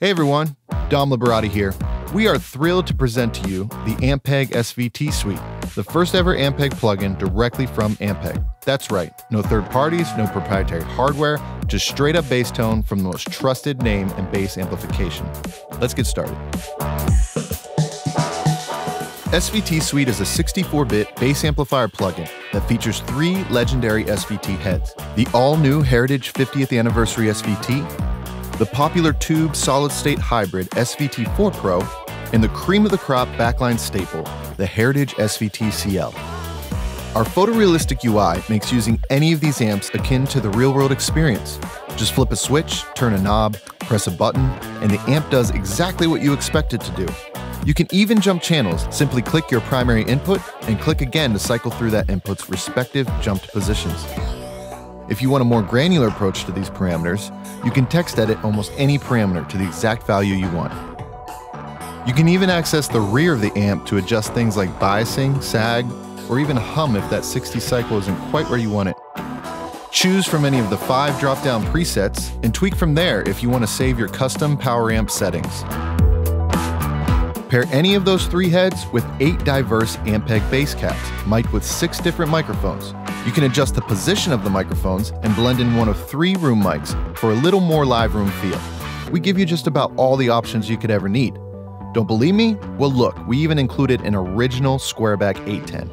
Hey everyone, Dom Liberati here. We are thrilled to present to you the Ampeg SVT Suite, the first ever Ampeg plugin directly from Ampeg. That's right, no third parties, no proprietary hardware, just straight up bass tone from the most trusted name in bass amplification. Let's get started. SVT Suite is a 64 bit bass amplifier plugin that features three legendary SVT heads the all new Heritage 50th Anniversary SVT, the popular tube solid state hybrid SVT4 Pro, and the cream of the crop backline staple, the Heritage SVT CL. Our photorealistic UI makes using any of these amps akin to the real world experience. Just flip a switch, turn a knob, press a button, and the amp does exactly what you expect it to do. You can even jump channels. Simply click your primary input and click again to cycle through that input's respective jumped positions. If you want a more granular approach to these parameters, you can text edit almost any parameter to the exact value you want. You can even access the rear of the amp to adjust things like biasing, sag, or even hum if that 60 cycle isn't quite where you want it. Choose from any of the five drop-down presets and tweak from there if you want to save your custom power amp settings. Pair any of those three heads with eight diverse Ampeg bass cabs, mic'd with six different microphones. You can adjust the position of the microphones and blend in one of three room mics for a little more live room feel. We give you just about all the options you could ever need. Don't believe me? Well look, we even included an original Squareback 810.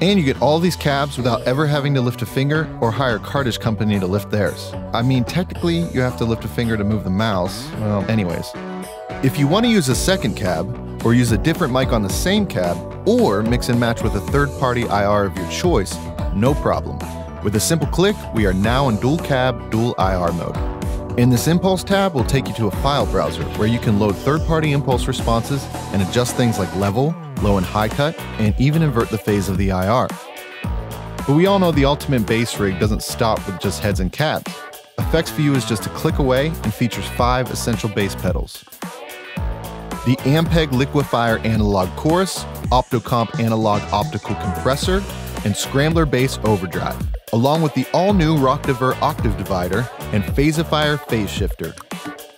And you get all these cabs without ever having to lift a finger or hire a cartage company to lift theirs. I mean, technically, you have to lift a finger to move the mouse. Well, anyways. If you want to use a second cab, or use a different mic on the same cab, or mix and match with a third party IR of your choice, no problem. With a simple click, we are now in dual cab, dual IR mode. In this Impulse tab, we'll take you to a file browser where you can load third party impulse responses and adjust things like level, low and high cut, and even invert the phase of the IR. But we all know the ultimate bass rig doesn't stop with just heads and cabs. Effects View is just a click away and features five essential bass pedals the Ampeg Liquifier Analog Chorus, Optocomp Analog Optical Compressor, and Scrambler Bass Overdrive, along with the all-new Rocktave Octave Divider and Phasifier Phase Shifter.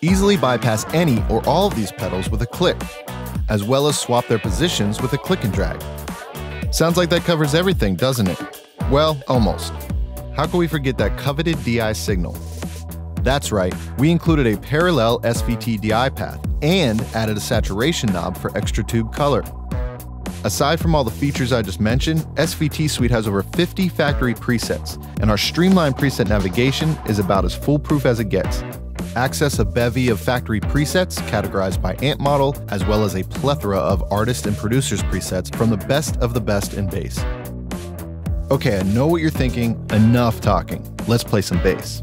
Easily bypass any or all of these pedals with a click, as well as swap their positions with a click and drag. Sounds like that covers everything, doesn't it? Well, almost. How can we forget that coveted DI signal? That's right, we included a parallel SVT DI path and added a saturation knob for extra tube color. Aside from all the features I just mentioned, SVT Suite has over 50 factory presets, and our streamlined preset navigation is about as foolproof as it gets. Access a bevy of factory presets categorized by amp model, as well as a plethora of artist and producers presets from the best of the best in bass. Okay, I know what you're thinking, enough talking. Let's play some bass.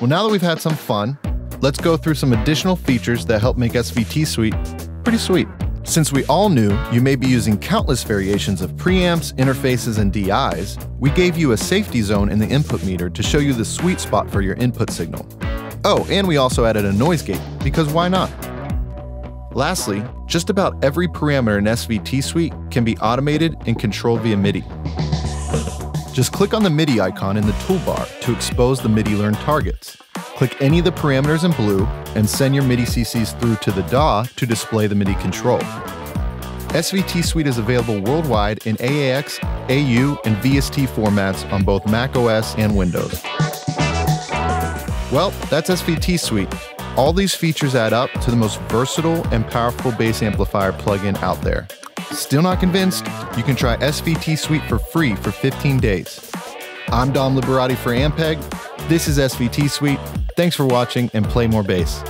Well, now that we've had some fun, let's go through some additional features that help make SVT Suite pretty sweet. Since we all knew you may be using countless variations of preamps, interfaces, and DIs, we gave you a safety zone in the input meter to show you the sweet spot for your input signal. Oh, and we also added a noise gate, because why not? Lastly, just about every parameter in SVT Suite can be automated and controlled via MIDI. Just click on the MIDI icon in the toolbar to expose the MIDI-learn targets. Click any of the parameters in blue and send your MIDI CCs through to the DAW to display the MIDI control. SVT Suite is available worldwide in AAX, AU, and VST formats on both Mac OS and Windows. Well, that's SVT Suite. All these features add up to the most versatile and powerful bass amplifier plugin out there. Still not convinced? You can try SVT Suite for free for 15 days. I'm Dom Liberati for Ampeg. This is SVT Suite. Thanks for watching and play more bass.